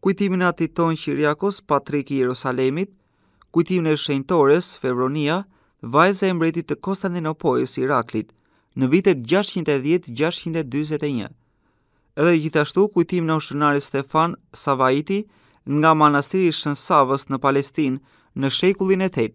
kujtimin e atit tonë Qiriakos, patrik i Jerusalemit, kujtimin e shenjtores, Fevronia, vajza e mbretit të Konstantinopojës, Iraklit, në vitet 610-621. Edhe gjithashtu kujtimin e oshënarit Stefan Savaiti nga manastiri i Shën Savës në Palestinë në shekullin e 8.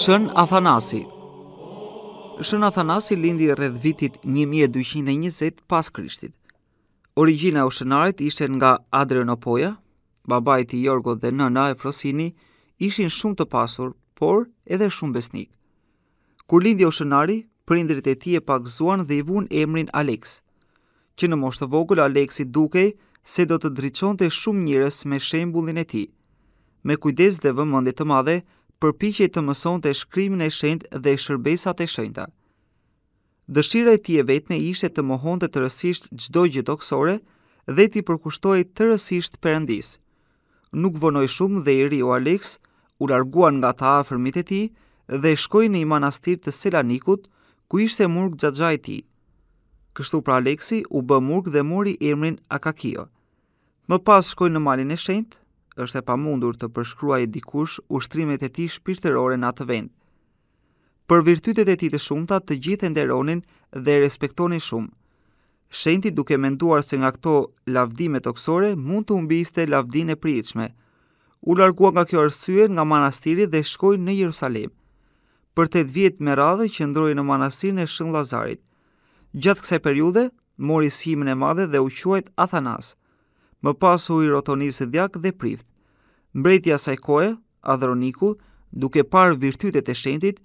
Shën Athanasi Shën Athanasi lindi rreth vitit 1220 pas Krishtit. Origjina e oshënarit ishte nga Adrianopoja, babai i tij Jorgo dhe nëna Efrosini ishin shumë të pasur, por edhe shumë besnikë. Kur lindi Oshënari, prindërit e tij e pagëzuan dhe i vunë emrin Aleks. Që në moshë të vogël Aleksi dukej se do të ndriçonte shumë njerëz me shembullin e tij. Me kujdes dhe vëmendje të madhe, përpiqej të mësonte shkrimin e shenjtë dhe shërbesat e shenjta. Dëshira e tij e vetme ishte të mohonte tërësisht çdo gjë tokësore dhe t'i përkushtohej tërësisht Perëndisë. Nuk vonoi shumë dhe i riu Aleks u largua nga të afërmit e tij dhe shkoi në një manastir të Selanikut, ku ishte murg xhaxhai i tij. Kështu pra Alexi u bë murg dhe mori emrin Akakio. Më pas shkoi në Malin e Shenjtë, është e pamundur të përshkruajë dikush ushtrimet e tij shpirtërore në atë vend. Për virtytet e tij të shumta të gjithë e nderonin dhe e respektonin shumë. Shenjti duke menduar se nga këto lavdime tokësore mund të humbiste lavdinë e përjetshme, u largua nga kjo arsye nga manastiri dhe shkoi në Jerusalem. Për 8 vjet me radhë qëndroi në manastirin e Shën Llazarit. Gjatë kësaj periudhe mori skimën e madhe dhe u quajt Athanas. Më pas u hirotonis dhjak dhe prift. Mbreti i asaj kohe, Androniku, duke parë virtytet e shenjtit,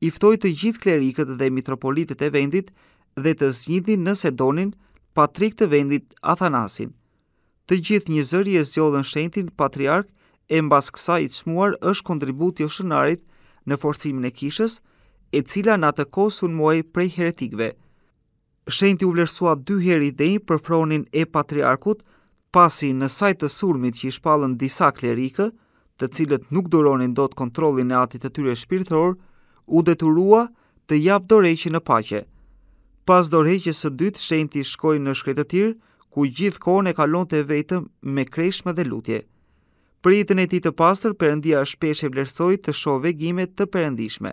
i ftoi të gjithë klerikët dhe mitropolitët e vendit dhe të zgjidhin nëse donin patrik të vendit Athanasin. Të gjithë njëzëri e zgjodhën shenjtin patriark e mbas kësaj i çmuar është kontributi i oshënarit në forcimin e kishës, e cila në atë kohë sulmohej prej heretikëve. Shenjti u vlerësua dy herë i denjë për fronin e patriarkut, pasi në saje të sulmit që i shpallën disa klerikë, të cilët nuk duronin dot kontrollin e atit të tyre shpirtëror, u detyrua të japë dorëheqjen në paqe. Pas dorëheqjes së dytë, shenjti shkoi në shkretëtirë, ku gjithë kohën e kalonte vetëm me kreshme dhe lutje. Për jetën e tij të pastër, Perëndia shpesh e vlerësoi të shohë vegime të perëndishme.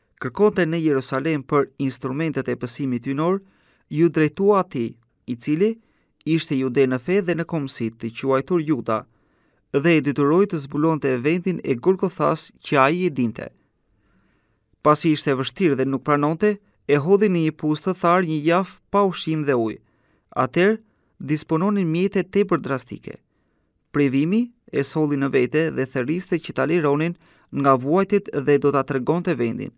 kërkonte në Jerusalem për instrumentet e pësimit hyjnor, iu drejtua atij, i cili ishte jude në fe dhe në kombësi, të quajtur Juda, dhe e detyroi të zbulonte vendin e Golgothas që ai e dinte. Pasi ishte vështirë dhe nuk pranonte, e hodhi në një pus të tharë një javë pa ushqim dhe ujë. Atëherë, dispononin mjete tepër drastike. Privimi e solli në vete dhe thërriste që ta lironin nga vuajtjet dhe do t'ua tregonte vendin.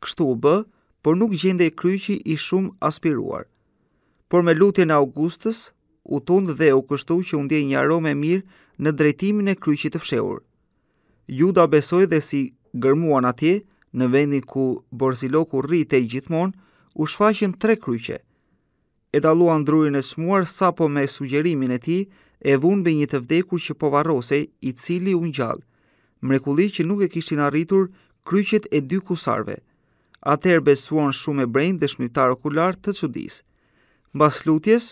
Kështu u bë, por nuk gjendej kryqi i shumë aspiruar. Por me lutjen e Augustës, u tund dheu kështu që u ndie një aromë e mirë në drejtimin e kryqit të fshehur. Juda besoi dhe si gërmuan atje, në vendin ku borziloku rritej gjithmonë, u shfaqën tre kryqe. E dalluan drurin e çmuar sapo me sugjerimin e tij e vunë mbi një të vdekur që po varrosej, i cili u ngjall. Mrekulli që nuk e kishin arritur kryqet e dy kusarëve. Atëherë besuan shumë ebrenj, dëshmitarë okularë të çudisë. Mbas lutjes,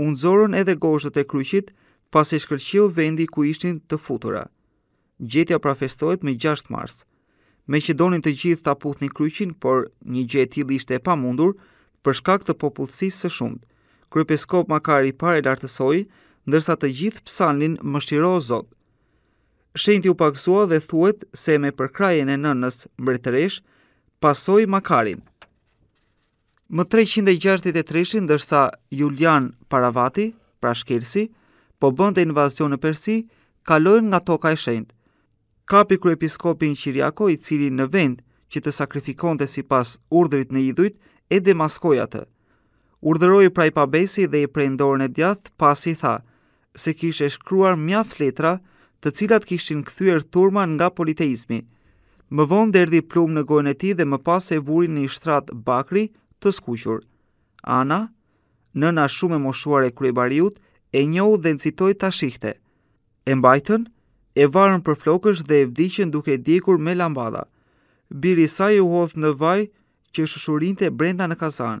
u nxorën edhe gozhdët e kryqit, pasi shkëlqeu vendi ku ishin të futura. Gjetja pra festohet më 6 mars. Meqë donin të gjithë ta puthnin kryqin, por një gjë e tillë ishte e pamundur për shkak të popullsisë së shumtë, kryepiskop Makari pra e lartësoi, ndërsa të gjithë psalnin mëshiro o Zot. Shenjti u pagëzua dhe thuhet se me përkrahjen e nënës mbretëreshë pasoi Makarin. Më 363-shi ndërsa Julian Paravati, pra Shkelsi, po bënte invazion në Persi, kaloi nga toka e shenjtë. Kapi kryepiskopin Qiriako, i cili në vend që të sakrifikonte sipas urdhrit në idhujt, e demaskoi atë. Urdhëroi pra i pabesi dhe i prenë dorën e djathtë, pasi i tha, se kishte shkruar mjaft letra, të cilat kishin kthyer turma nga politeizmi. Më vonë derdhi plumb në gojën e tij dhe më pas e vuri në një shtrat bakri të skuqur. Ana, nëna shumë e moshuar e kryebariut, e njohu dhe nxitoi ta shihte. E mbajtën, e varën për flokësh dhe e vdiqën duke e djegur me lambada. Biri i saj u hodh në vaj që shushurinte brenda në kazan.